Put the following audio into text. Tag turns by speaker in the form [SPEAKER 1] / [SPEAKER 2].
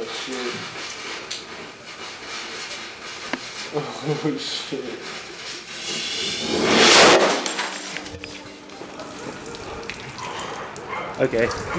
[SPEAKER 1] Oh shit. Oh shit.
[SPEAKER 2] Okay.